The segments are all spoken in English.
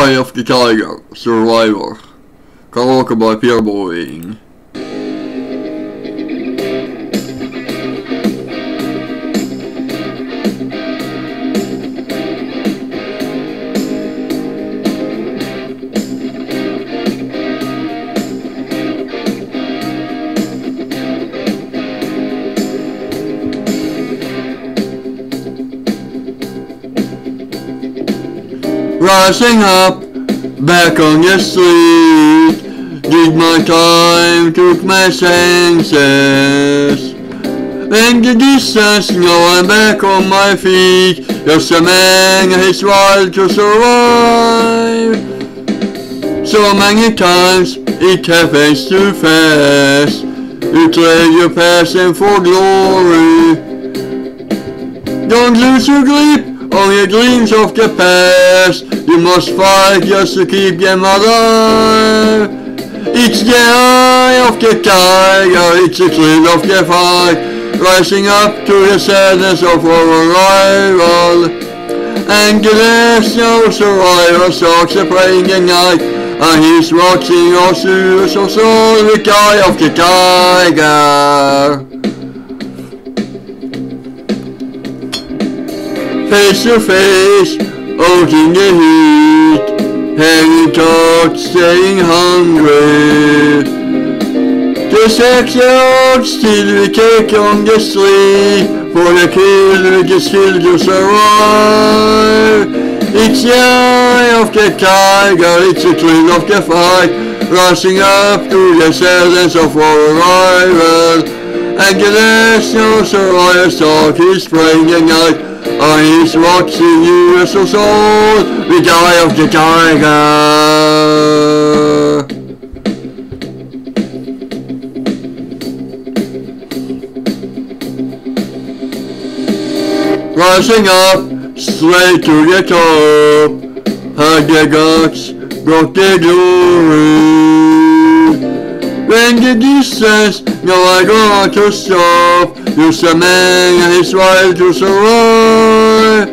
Eye of the Tiger, Survivor. Karaoke by Piraboin. Rising up, back on your street, did my time, took my senses. In the distance, now I'm back on my feet, just a man his wild to survive. So many times, it happens too fast, you trade your passion for glory. Don't lose your grip Oh, on your dreams of the past. You must fight just to keep them alive. It's the eye of the tiger, it's the thrill of the fight, rising up to the sadness of our rival. And the last no survivor stalks a praying at night, and he's watching our serious soul, the eye of the tiger. Face to face, out in the heat, hanging taut, staying hungry. The sexy out still we take on the street, for the kill we can still to survive. It's the eye of the tiger, it's the thrill of the fight, rising up to the sadness of our rival. And the no survivor thought he's praying at night, watching you as a soul, the eye of the tiger. Rising up, straight to the top, had the guts, got the glory. When the distance, now I got to stop, just a man and his wife to survive.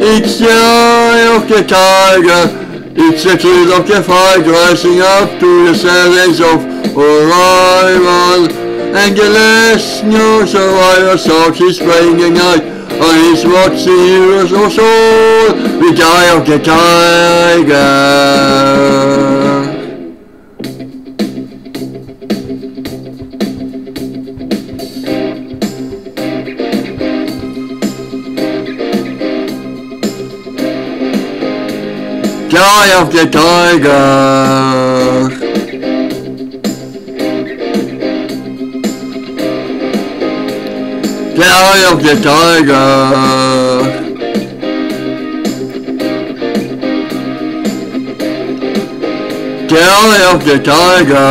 It's the eye of the tiger, it's the thrill of the fight, rising up to the silence of arrival. And the last no survivor stalks his praying at night, and he's watching you as a soul, the eye of the tiger. The eye of the tiger. The eye of the tiger. The eye of the tiger.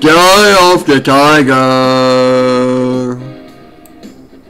The eye of the tiger.